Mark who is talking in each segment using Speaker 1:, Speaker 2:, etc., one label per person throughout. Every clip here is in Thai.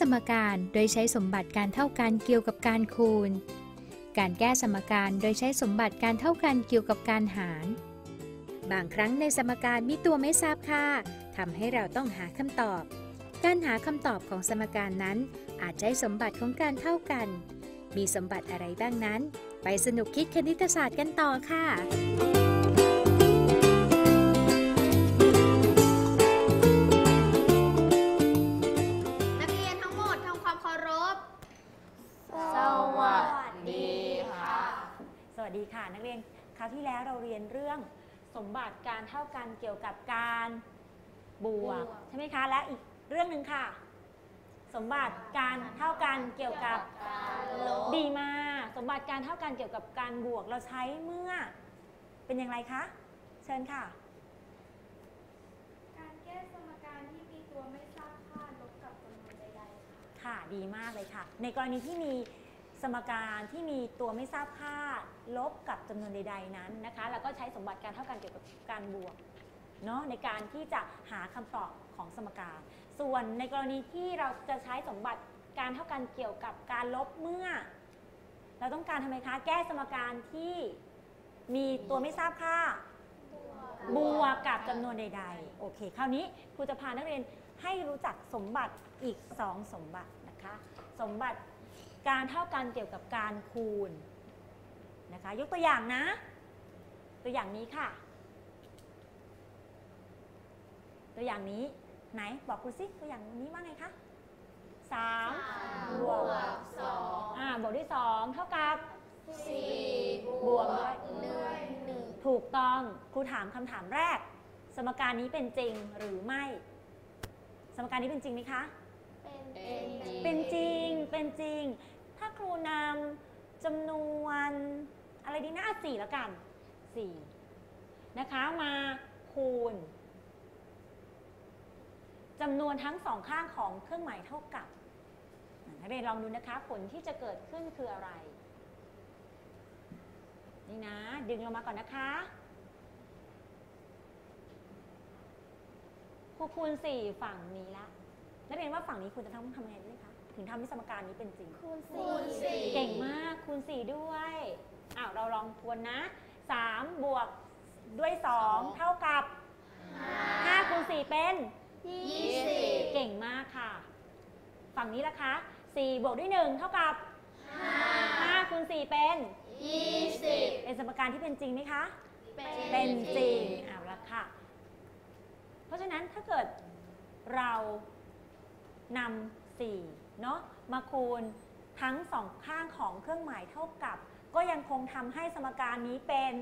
Speaker 1: สมการโดยใช้สมบัติการเท่ากันเกี่ยวกับการคูณ การแก้สมการโดยใช้สมบัติการเท่ากันเกี่ยวกับการหาร บางครั้งในสมการมีตัวไม่ทราบค่าทำให้เราต้องหาคำตอบ การหาคำตอบของสมการนั้นอาจใช้สมบัติของการเท่ากัน มีสมบัติอะไรบ้างนั้น ไปสนุกคิดคณิตศาสตร์กันต่อค่ะ
Speaker 2: ดีค่ะ
Speaker 3: นักเรียนคราวที่แล้วเราเรียนเรื่องสมบัติการเท่ากันเกี่ยวกับการบวก
Speaker 2: บวก
Speaker 3: ใช่ไหมคะ และอีกเรื่องหนึ่งค่ะ สมบัติการเท่ากันเกี่ยวกับ
Speaker 4: การลบ
Speaker 3: ดีมากสมบัติการเท่ากันเกี่ยวกับการบวกเราใช้เมื่อ เป็นอย่างไรคะ เชิญค่ะ
Speaker 5: การแก้สมการที่มีตัวไม่ทราบค่าลบกับจำนวนใดๆค่ะ
Speaker 3: ค่ะดีมากเลยค่ะ ในกรณีที่มี สมการที่มีตัวไม่ทราบค่าลบกับจำนวนใด ๆ นั้นนะคะ แล้วก็ใช้สมบัติการเท่ากันเกี่ยวกับการบวกเนาะในการที่จะหาคำตอบของสมการ ส่วนในกรณีที่เราจะใช้สมบัติการเท่ากันเกี่ยวกับการลบเมื่อ เราต้องการทำไมคะ แก้สมการที่มีตัวไม่ทราบค่าบวกกับจำนวนใด ๆ โอเค คราวนี้ครูจะพานักเรียนให้รู้จักสมบัติอีก 2 สมบัตินะคะ สมบัติ การเท่ากันเกี่ยวกับการคูณนะคะยกตัวอย่างนะ ตัวอย่างนี้ค่ะ ตัวอย่างนี้ไหนบอกครูสิตัวอย่างนี้ว่าไงคะสามบวก
Speaker 4: สอง
Speaker 3: อ่าบวกด้วยสองเท่ากับ
Speaker 4: สี่
Speaker 3: บวกด้วย
Speaker 4: ด้วยหนึ่ง
Speaker 3: ถูกต้องครูถามคำถามแรก สมการนี้เป็นจริงหรือไม่ สมการนี้เป็นจริงไหมคะ
Speaker 4: เป็นจริง
Speaker 3: เป็นจริงเป็นจริงถ้า ครูนำจำนวนอะไรดีนะสี่แล้วกันสี่นะคะมาคูณจำนวนทั้งสองข้างของเครื่องหมายเท่ากับนักเรียนลองดูนะคะ ผลที่จะเกิดขึ้นคืออะไร นี่นะ ดึงลงมาก่อนนะคะครูคูณสี่ฝั่งนี้ละนักเรียนว่าฝั่งนี้คุณจะทำทำยังไงด้วยคะ ถึงทำให้สมการนี้เป็นจริง
Speaker 5: คูณ
Speaker 4: คู
Speaker 5: สี่
Speaker 4: ณสี่
Speaker 3: เก่งมากคูณ 4 ด้วยอ้าวเราลองทวนนะ 3 บวกด้วย 2 เท่ากับ 5 คูณ 4 เป็น
Speaker 4: ยี่สิบ
Speaker 3: เก่งมากค่ะ ฝั่งนี้ละคะ4บวกด้วย 1 เท่ากับ5คูณ 4 เป็น
Speaker 4: ยี่สิบ
Speaker 3: เป็นสมการที่เป็นจริงไหมคะ
Speaker 4: เป็
Speaker 3: เป็นจริงเอาละค่ะ เพราะฉะนั้นถ้าเกิดเรานำ4 เนาะมาคูณทั้งสองข้างของเครื่องหมายเท่ากับ ก็ยังคงทำให้สมการนี้เป็น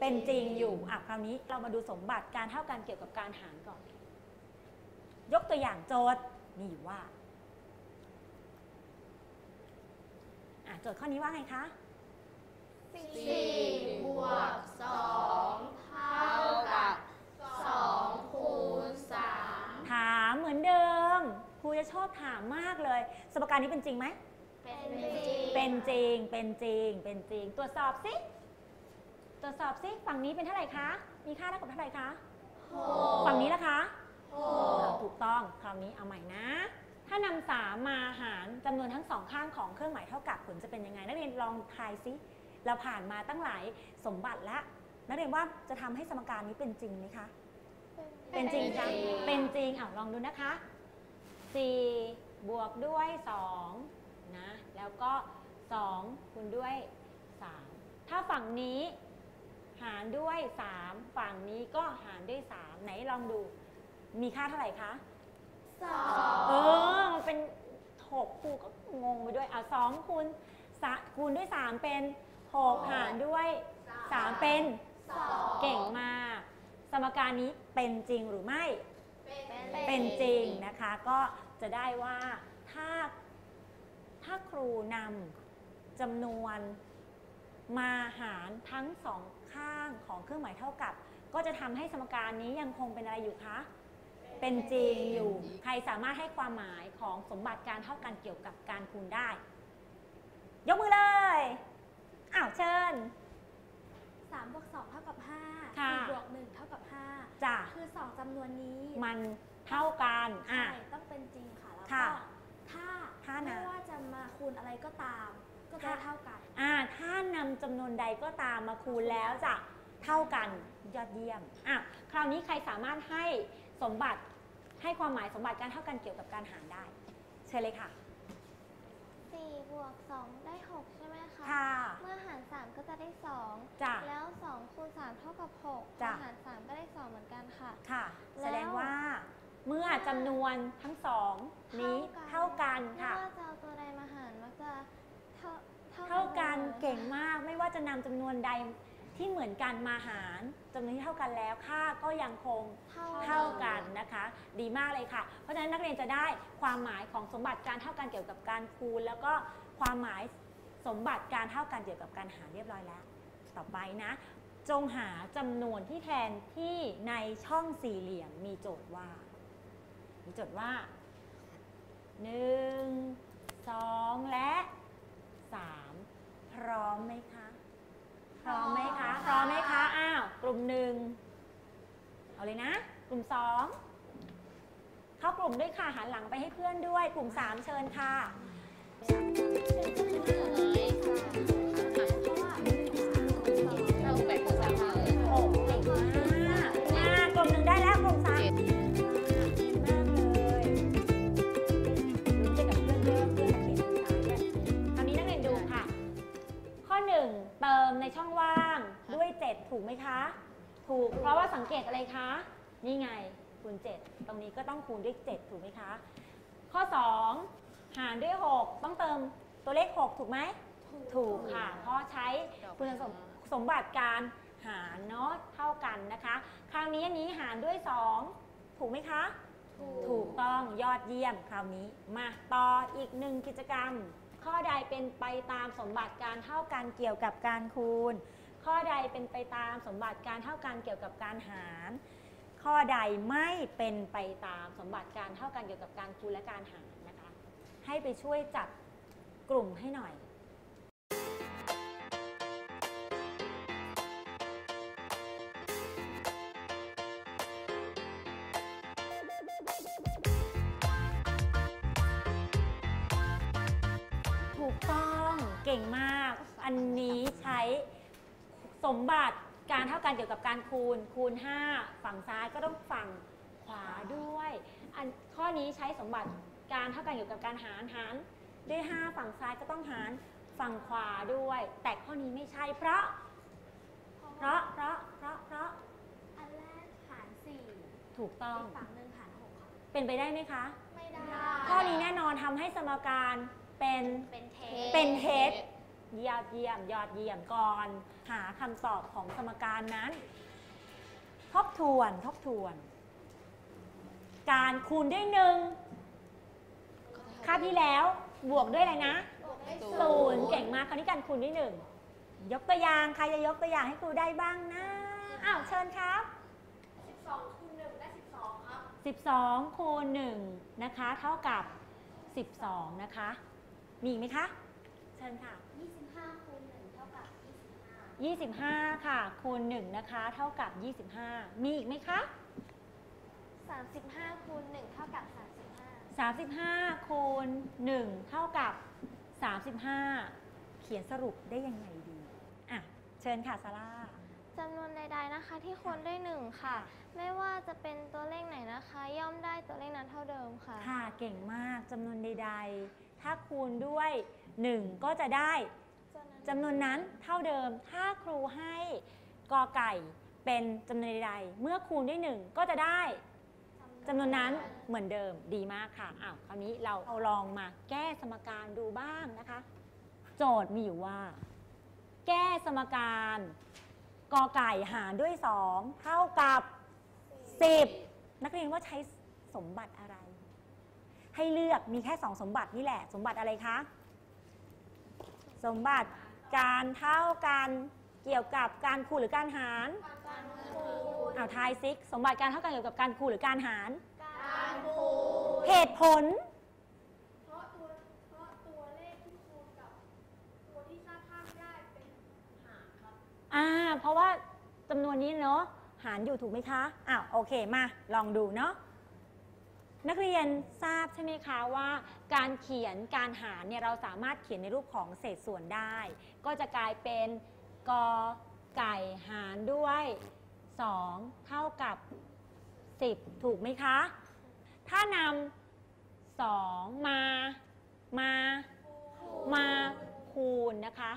Speaker 3: เป็นจริงอยู่อะคราวนี้เรามาดูสมบัติการเท่ากันเกี่ยวกับการหารก่อน ยกตัวอย่างโจทย์นี่ว่าอะโจทย์ข้อนี้ว่าไงคะ
Speaker 4: สี่บวกสองเท่ากับสองคูณสาม
Speaker 3: ถามเหมือนเดิมครูจะช อบถามมากเลยสมการนี้เป็นจริงไหม
Speaker 4: เป็นจริง
Speaker 3: เป็นจริง เป็นจริง เป็นจริง ตรวจสอบสิ ตรวจสอบสิ ฝั่งนี้เป็นเท่าไหร่คะ มีค่าเท่ากับเท่าไหร่คะ
Speaker 4: ห
Speaker 3: ฝั่งนี้ละคะ
Speaker 4: ห
Speaker 3: อ่ากถูกต้อง คราวนี้เอาใหม่นะ ถ้านำสามมาหารจำนวนทั้งสองข้างของเครื่องหมายเท่ากับผลจะเป็นยังไง นักเรียนลองทายสิ เราผ่านมาตั้งหลายสมบัติแล้ว นักเรียนว่าจะทำให้สมการนี้เป็นจริงไหมคะ เป็นจริงค่ะเป็นจริงอะลองดูนะคะ 4 บวกด้วย 2 นะ แล้วก็ 2 คูณด้วย 3 ถ้าฝั่งนี้หารด้วย 3 ฝั่งนี้ก็หารด้วย 3 ไหนลองดู มีค่าเท่าไหร่คะ
Speaker 4: สอ
Speaker 3: เองอมันเป็นหกครูก็งงไปด้วยอะสองคูณสะคูณด้วย 3 เป็น 6 หารด้วย 3 เป็น
Speaker 4: สอง
Speaker 3: เก่งมาก สมการนี้เป็นจริงหรือไม่
Speaker 4: เป็น
Speaker 3: เป็นจริงนะคะก็ จะได้ว่าถ้าถ้าครูนำจำนวนมาหารทั้งสองข้างของเครื่องหมายเท่ากับ ก็จะทำให้สมการนี้ยังคงเป็นอะไรอยู่คะ เป็นจริงอยู่ ใครสามารถให้ความหมายของสมบัติการเท่ากันเกี่ยวกับการคูณได้ ยกมือเลย อ้าวเชิญ
Speaker 5: สามบวกสองเท่ากับห้า
Speaker 3: ค่ะ
Speaker 5: สี่บวกหนึ่งเท่ากับห้า
Speaker 3: จ้ะ
Speaker 5: คือสองจำนวนนี้
Speaker 3: มัน เท่ากัน
Speaker 5: ใช่
Speaker 3: อะ
Speaker 5: ต้องเป็นจริงค่ะแล้ว
Speaker 3: ค่ะ
Speaker 5: ก็ถ้า
Speaker 3: ถ้านะ
Speaker 5: ไม่ว่าจะมาคูณอะไรก็ตาม ก็จะเท่ากัน
Speaker 3: อ่าถ้านำจำนวนใดก็ตามมาคูณแล้วจะเท่ากันยอดเยี่ยมอะคราวนี้ใครสามารถให้สมบัติให้ความหมายสมบัติการเท่ากันเกี่ยวกับการหารได้ เชิญเลยค่ะ
Speaker 4: 4บวก2ได้ 6 ใช่ไหมคะ
Speaker 3: ค่ะ
Speaker 4: เมื่อหาร 3 ก็จะได้
Speaker 3: จ้ะ
Speaker 4: 2 แล้ว2คูณ3เท่ากับ6
Speaker 3: จ้ะ
Speaker 4: พอหาร 3 ก็ได้ 2 เหมือนกันค่ะ
Speaker 3: ค่ะ
Speaker 4: แล้ว
Speaker 3: แสดงว่าเมื่อ จำนวนทั้งสองนี้เท่ากันค่ะ
Speaker 4: ไม่ว่าจะเอาตัวใดมาหารมักจะเท่า
Speaker 3: เท่ากัน
Speaker 4: สมอ
Speaker 3: เก่งมากไม่ว่าจะนำจำนวนใดที่เหมือนกันมาหารจำนวนที่เท่ากันแล้วค่าก็ยังคง
Speaker 4: เท่า
Speaker 3: เท่ากันนะคะ ดีมากเลยค่ะ เพราะฉะนั้นนักเรียนจะได้ความหมายของสมบัติการเท่ากันเกี่ยวกับการคูณ แล้วก็ความหมายสมบัติการเท่ากันเกี่ยวกับการหารเรียบร้อยแล้ว ต่อไปนะ จงหาจำนวนที่แทนที่ในช่องสี่เหลี่ยมมีโจทย์ว่า มีโจทย์ว่า1 2และ3พร้อมไหมคะ พร้อมไหมคะ พร้อมไหมคะ อ้าว กลุ่มหนึ่งเอาเลยนะ กลุ่มสองเข้ากลุ่มด้วยค่ะ หันหลังไปให้เพื่อนด้วย กลุ่มสามเชิญค่ะ ถูกไหมคะ ถูก เพราะว่าสังเกตอะไรคะ นี่ไงคูณ7ตรงนี้ก็ต้องคูณด้วย 7 ถูกไหมคะ ข้อ 2 หารด้วย 6 ต้องเติมตัวเลข 6 ถูกไหม ถูกค่ะ เพราะใช้คุณสมสมบัติการหารเนาะเท่ากันนะคะ คราวนี้อันนี้หารด้วย 2 ถูกไหมคะ ถูกต้องยอดเยี่ยมคราวนี้ มาต่ออีกหนึ่งกิจกรรม ข้อใดเป็นไปตามสมบัติการเท่ากันเกี่ยวกับการคูณ ข้อใดเป็นไปตามสมบัติการเท่ากันเกี่ยวกับการหาร ข้อใดไม่เป็นไปตามสมบัติการเท่ากันเกี่ยวกับการคูณและการหารนะคะ ให้ไปช่วยจัดกลุ่มให้หน่อยถูกต้องเก่งมาก อัน สมบัติการเท่ากันเกี่ยวกับการคูณ คูณ 5 ฝั่งซ้ายก็ต้องฝั่งขวาด้วย อันข้อนี้ใช้สมบัติการเท่ากันเกี่ยวกับการหารหารด้วย 5 ฝั่งซ้ายก็ต้องหารฝั่งขวาด้วย แต่ข้อนี้ไม่ใช่เพราะ เพราะเพราะเพราะเพราะ
Speaker 5: อันแรกหารสี่
Speaker 3: ถูกต้อง
Speaker 5: อีกฝั่งหนึ่งหารหกค่ะ
Speaker 3: เป็นไปได้ไหมคะ
Speaker 4: ไม่ได้
Speaker 3: ข้อนี้แน่นอนทำให้สมการเป็น
Speaker 5: เป็นเท
Speaker 3: เป็นเท็ จยอดเยี่ยมยอดเยี่ยมก่อน หาคำตอบของสมการนั้น ทบทวนทบทวน การคูณด้วยหนึ่งค่าที่แล้วบวกด้วยอะไรนะศูนย์เก่งมากคราวนี้การคูณด้วยหนึ่งยกตัวอย่างใครจะยกตัวอย่างให้ครูได้บ้างนะอ้าวเชิญครับ
Speaker 5: 12คูณ1ได้ 12 ครับ
Speaker 3: 12คูณ1นะคะ เท่ากับ 12 นะคะ มีอีกไหมคะ เชิญค่ะ
Speaker 5: 25คูณ1เท่ากับ
Speaker 3: 25 ค่ะ คูณ 1 นะคะ เท่ากับ 25 มีอีกไหมคะ
Speaker 4: 35คูณ1เท่ากับ35
Speaker 3: 35 คูณ 1 เท่ากับ 35 เขียนสรุปได้ยังไงดี อะ เชิญค่ะซาร่า
Speaker 4: จำนวนใดๆนะคะที่คูณด้วย1ค่ะ ไม่ว่าจะเป็นตัวเลขไหนนะคะ ย่อมได้ตัวเลขนั้นเท่าเดิมค่ะ
Speaker 3: ค่ะ เก่งมากจำนวนใดๆ ถ้าคูณด้วย 1 ก็จะได้จำนวนนั้นเท่าเดิม ถ้าครูให้กอไก่เป็นจำนวนใดๆเมื่อคูณด้วย 1 ก็จะได้จำนวนนั้นเหมือนเดิมดีมากค่ะอ้าวคราวนี้เราเอาลองมาแก้สมการดูบ้างนะคะ โจทย์มีอยู่ว่า แก้สมการกอไก่หารด้วย 2 เท่ากับ 10 นักเรียนว่าใช้สมบัติอะไร ให้เลือกมีแค่ 2 สมบัตินี่แหละ สมบัติอะไรคะ สมบัติการเท่ากันเกี่ยวกับการคูณหรือการหารเอาทายซิกสมบัติการเท่ากันเกี่ยวกับการคูณหรือการหาร
Speaker 5: การคูณ
Speaker 3: เหตุผล
Speaker 5: เพราะตัวเพราะตัวเลขที่คูณกับตัวที่ทราบค่าไม่ได้เป็นหารครับ
Speaker 3: อ่า เพราะว่าจำนวนนี้เนาะหารอยู่ถูกไหมคะอ้าวโอเคมาลองดูเนาะ นักเรียนทราบใช่ไหมคะว่าการเขียนการหารเนี่ยเราสามารถเขียนในรูปของเศษส่วนได้ ก็จะกลายเป็นกอไก่หารด้วย 2 เท่ากับ 10 ถูกไหมคะ ถ้านำ2มา มา มาคูณนะคะ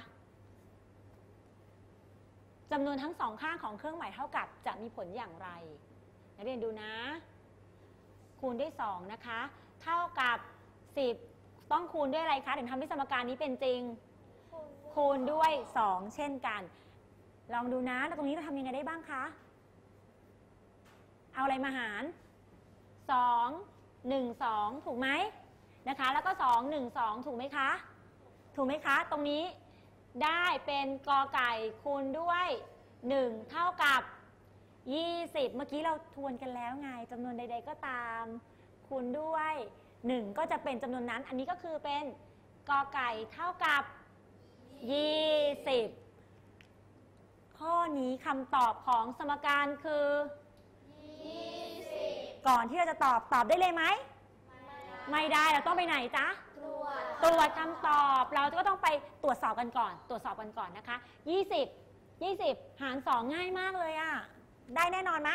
Speaker 3: จำนวนทั้งสองข้างของเครื่องหมายเท่ากับจะมีผลอย่างไร นักเรียนดูนะ คูณด้วย2นะคะ เท่ากับ 10 ต้องคูณด้วยอะไรคะ ถึงทำให้สมการนี้เป็นจริง คูณด้วย 2 เช่นกัน ลองดูนะแล้วตรงนี้เราทำยังไงได้บ้างคะ เอาอะไรมาหาร 2 1 2 ถูกไหมนะคะ แล้วก็ 2 1 2 ถูกไหมคะ ถูกไหมคะ ตรงนี้ได้เป็นกอไก่คูณด้วย 1 เท่ากับ 20 เมื่อกี้เราทวนกันแล้วไงจำนวนใด ๆ ก็ตาม คูณด้วย 1 ก็จะเป็นจำนวนนั้น อันนี้ก็คือเป็นกอไก่เท่ากับ 20 ข้อนี้คำตอบของสมการคือก่อนที่เราจะตอบตอบได้เลยไหม ไม่ได้เราต้องไปไหนจ๊ะ
Speaker 4: ตรวจ
Speaker 3: ตรวจคำตอบเราก็ต้องไปตรวจสอบกันก่อน ตรวจสอบกันก่อนนะคะ 20 20 หาร 2 ง่ายมากเลยอะ ได้แน่นอนไหม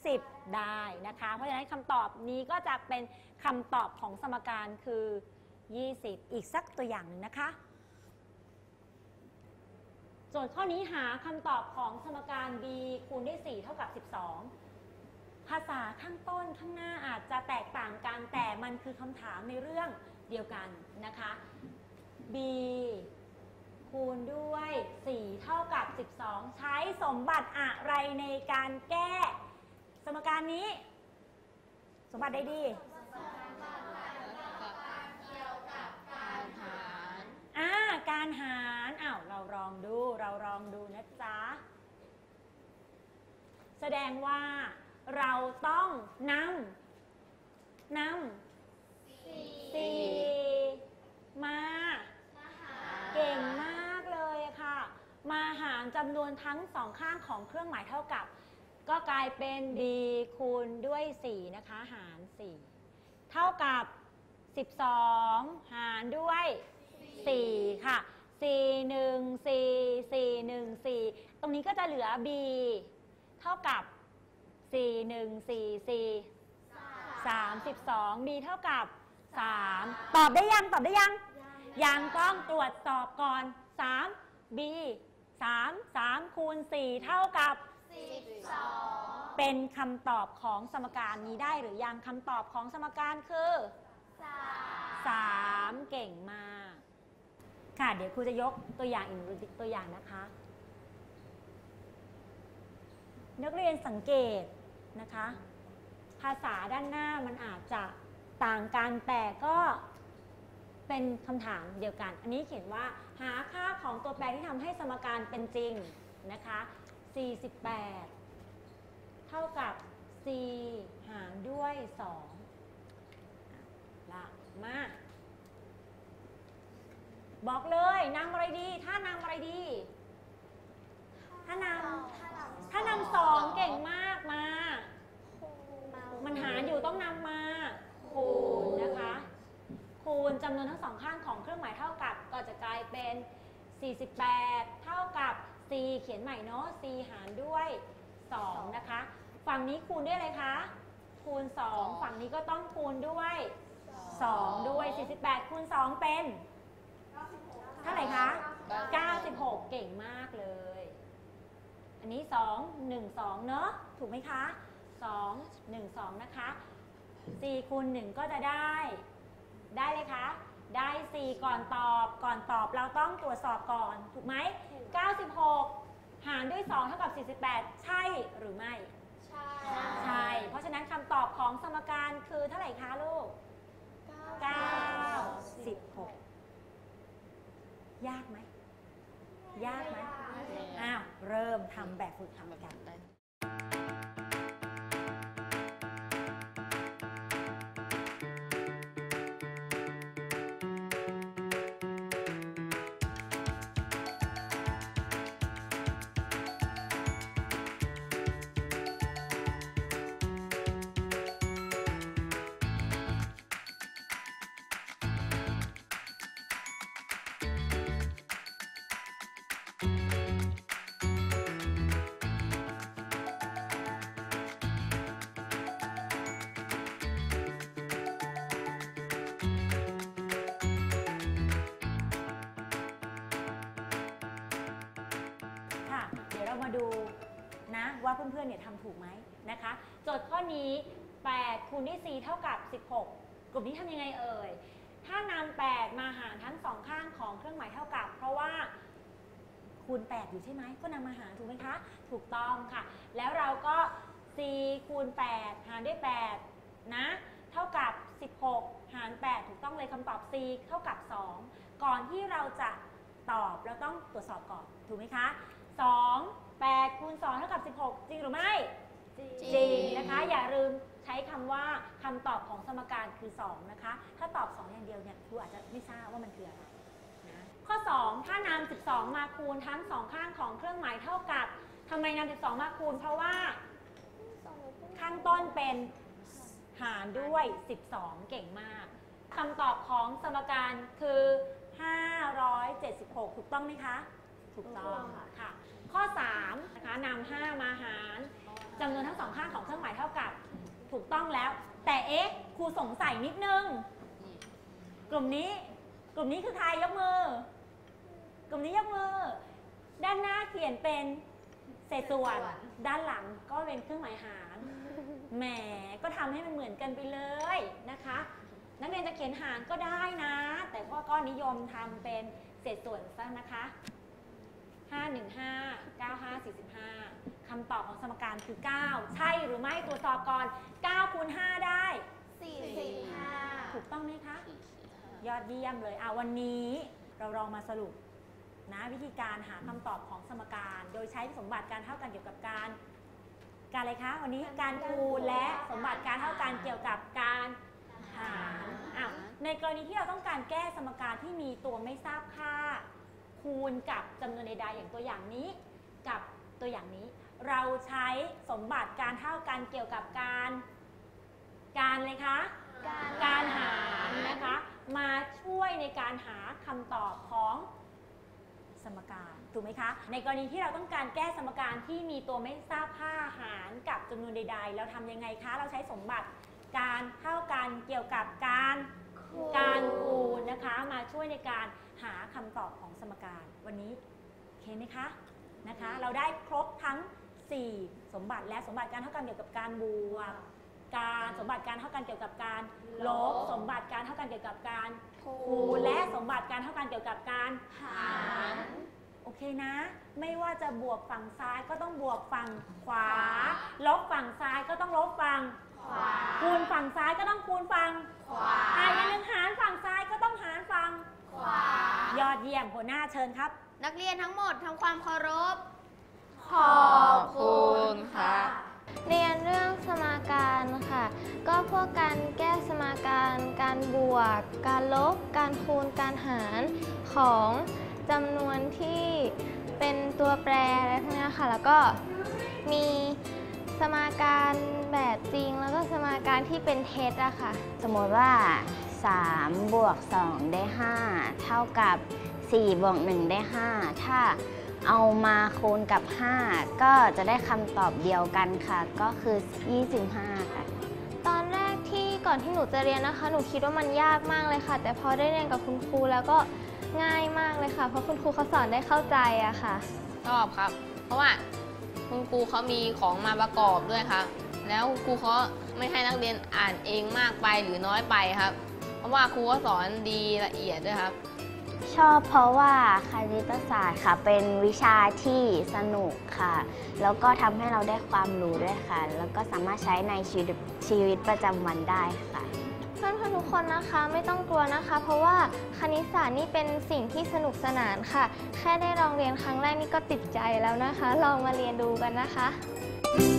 Speaker 3: 10 ได้นะคะ เพราะฉะนั้นคำตอบนี้ก็จะเป็นคำตอบของสมการคือ 20 อีกสักตัวอย่างหนึ่งนะคะโจทย์ข้อนี้หาคำตอบของสมการ b คูณด้วย 4 เท่ากับ 12 ภาษาข้างต้นข้างหน้าอาจจะแตกต่างกันแต่มันคือคำถามในเรื่องเดียวกันนะคะ b คูณด้วย 4 เท่ากับ 12 ใช้สมบัติอะไรในการแก้ สมการนี้ สมบัติใดดีอ่าการหารอ้าวเราลองดูเราลองดูนะจ๊ะ แสดงว่าเราต้องนำนำสี่มา เก่งมาก เลยค่ะ มาหารจำนวนทั้งสองข้างของเครื่องหมายเท่ากับ ก็กลายเป็น d คูณด้วย 4 นะคะ หาร 4 เท่ากับ 12 หารด้วย 4 ค่ะ 4 1 4 4 1 4 ตรงนี้ก็จะเหลือ b เท่ากับ 4 1 4 4 32 b เท่ากับ 3 ตอบได้ยัง ตอบได้ยัง ยังต้องตรวจสอบก่อน 3 b 3 3คูณ4เท่ากับ
Speaker 4: 12
Speaker 3: เป็นคำตอบของสมการนี้ได้หรือยังคำตอบของสมการคือ 3 เก่งมาก ค่ะ เดี๋ยวครูจะยกตัวอย่างอีกหนึ่งตัวอย่างนะคะ นักเรียนสังเกตนะคะ ภาษาด้านหน้ามันอาจจะต่างกันแต่ก็ เป็นคำถามเดียวกัน อันนี้เขียนว่าหาค่าของตัวแปรที่ทำให้สมการเป็นจริงนะคะ 48 เท่ากับ c หารด้วย2ละมา บอกเลยนำอะไรดี ถ้านำอะไรดี ถ้านำถ้านำสองเก่งมากมา มันหารอยู่ต้องนำมา คูณนะคะ คูณจำนวนทั้งสองข้างของเครื่องหมายเท่ากับ ก็จะกลายเป็น 48 เท่ากับ c เขียนใหม่เนาะ c หารด้วย 2 นะคะ ฝั่งนี้คูณด้วยอะไรคะ คูณ 2 ฝั่งนี้ก็ต้องคูณด้วย 2 ด้วย 48 คูณ 2 เป็น เท่าไหร่คะ 96 เก่งมากเลย อันนี้ 2 1 2 เนอะถูกไหมคะ 2 1 2 นะคะ 4 คูณ 1 ก็จะได้ ได้เลยคะ ได้ 4 ก่อนตอบ ก่อนตอบเราต้องตรวจสอบก่อน ถูกไหม 96 หารด้วย 2 เท่ากับ 48 ใช่หรือไม่
Speaker 4: ใช่
Speaker 3: ใช่ เพราะฉะนั้นคำตอบของสมการคือเท่าไหร่คะลูก 96 ยากไหม ยากไหม อ้าว เริ่มทำแบบฝึกทำกัน เดี๋ยวเรามาดูนะว่าเพื่อนๆเนี่ยทำถูกไหมนะคะ โจทย์ข้อนี้ 8คูณด้วย4เท่ากับ 16 กลุ่มนี้ทำยังไงเอ่ย ถ้านำ8มาหารทั้งสองข้างของเครื่องหมายเท่ากับ เพราะว่าคูณ 8 อยู่ใช่ไหม ก็นำมาหารถูกไหมคะ ถูกต้องค่ะ แล้วเราก็4คูณ 8 หารด้วย 8 นะ เท่ากับ 16 หาร 8 ถูกต้องเลยคำตอบ c เท่ากับ 2 ก่อนที่เราจะตอบเราต้องตรวจสอบก่อน ถูกไหมคะ 2 8คูณ2เท่ากับ 16 จริงหรือไม่ จริงนะคะ อย่าลืมใช้คำว่าคำตอบของสมการคือ 2 นะคะ ถ้าตอบ 2 อย่างเดียวเนี่ยครูอาจจะไม่ทราบว่ามันคืออะไรนะข้อ 2 ถ้านำ12 มาคูณทั้งสองข้างของเครื่องหมายเท่ากับทำไมนำ12 มาคูณ เพราะว่าข้างต้นเป็นหารด้วย 12 เก่งมากคำตอบของสมการคือ 576 ถูกต้องไหมคะ ถูกต้องค่ะ ข้อ3นะคะนำ5มาหารจำนวนทั้งสองข้างของเครื่องหมายเท่ากับ ถูกต้องแล้ว แต่เอ๊ะครูสงสัยนิดนึง กลุ่มนี้ กลุ่มนี้คือใครยกมือ กลุ่มนี้ยกมือ ด้านหน้าเขียนเป็นเศษส่วน ด้านหลังก็เป็นเครื่องหมายหาร แหม ก็ทำให้มันเหมือนกันไปเลยนะคะ นักเรียนจะเขียนหารก็ได้นะ แต่ว่าก็นิยมทำเป็นเศษส่วนซะนะคะ 515 95 45 คำตอบของสมการคือ 9 ใช่หรือไม่ตรวจสอบก่อน9คูณ5ได้
Speaker 4: 45
Speaker 3: ถูกต้องไหมคะ ยอดเยี่ยมเลยอะวันนี้เราลองมาสรุปนะวิธีการหาคำตอบของสมการ โดยใช้สมบัติการเท่ากันเกี่ยวกับการ การอะไรคะวันนี้การคูณและสมบัติการเท่ากันเกี่ยวกับการหารอ้าวในกรณีที่เราต้องการแก้สมการที่มีตัวไม่ทราบค่า คูณกับจำนวนใดๆอย่างตัวอย่างนี้กับตัวอย่างนี้ เราใช้สมบัติการเท่ากันเกี่ยวกับการ การเลยคะการหารนะคะ มาช่วยในการหาคำตอบของสมการถูกไหมคะ ในกรณีที่เราต้องการแก้สมการที่มีตัวไม่ทราบค่าหารกับจำนวนใด ๆ เราทำยังไงคะ เราใช้สมบัติการเท่ากันเกี่ยวกับการ การคูณนะคะมาช่วยในการหาคำตอบของสมการ วันนี้โอเคไหมคะนะคะ เราได้ครบทั้ง 4 สมบัติและสมบัติการเท่ากันเกี่ยวกับการบวกการสมบัติการเท่ากันเกี่ยวกับการลบสมบัติการเท่ากันเกี่ยวกับการคูณและสมบัติการเท่ากันเกี่ยวกับการ
Speaker 4: หาร
Speaker 3: โอเคนะ ไม่ว่าจะบวกฝั่งซ้ายก็ต้องบวกฝั่งขวา ลบฝั่งซ้ายก็ต้องลบฝั่ง คูณฝั่งซ้ายก็ต้องคูณฝั่ง
Speaker 4: ขวา
Speaker 3: อ่าอย่างหนึ่งหารฝั่งซ้ายก็ต้องหารฝั่ง
Speaker 4: ขวา
Speaker 3: ยอดเยี่ยมหัวหน้าเชิญครับ
Speaker 2: นักเรียนทั้งหมดทำความเคารพ
Speaker 4: ขอบคุณค่ะ
Speaker 5: เรียนเรื่องสมการค่ะ ก็พวกการแก้สมการ การบวก การลบ การคูณ การหารของจำนวนที่เป็นตัวแปรอะไรพวกเนี้ยค่ะ แล้วก็มี สมการแบบจริงแล้วก็สมการที่เป็นเท็จอะค่ะ
Speaker 6: สมมติว่า 3 บวก 2 ได้ 5 เท่ากับ 4 บวก 1 ได้ 5 ถ้าเอามาคูณกับ 5 ก็จะได้คำตอบเดียวกันค่ะ ก็คือ 25 ค่ะ
Speaker 5: ตอนแรกที่ก่อนที่หนูจะเรียนนะคะ หนูคิดว่ามันยากมากเลยค่ะ แต่พอได้เรียนกับคุณครูแล้วก็ง่ายมากเลยค่ะ เพราะคุณครูเขาสอนได้เข้าใจอะค่ะ
Speaker 7: ชอบครับ เพราะว่า คุณครูเขามีของมาประกอบด้วยครับ แล้วครูเขาไม่ให้นักเรียนอ่านเองมากไปหรือน้อยไปครับ เพราะว่าครูก็สอนดีละเอียดด้วยครับ
Speaker 6: ชอบเพราะว่าคณิตศาสตร์ค่ะ เป็นวิชาที่สนุกค่ะ แล้วก็ทำให้เราได้ความรู้ด้วยค่ะ แล้วก็สามารถใช้ในชีวิตชีวิตประจำวันได้ค่ะ
Speaker 5: เพื่อนๆทุกคนนะคะไม่ต้องกลัวนะคะ เพราะว่าคณิตศาสตร์นี่เป็นสิ่งที่สนุกสนานค่ะ แค่ได้ลองเรียนครั้งแรกนี่ก็ติดใจแล้วนะคะ ลองมาเรียนดูกันนะคะ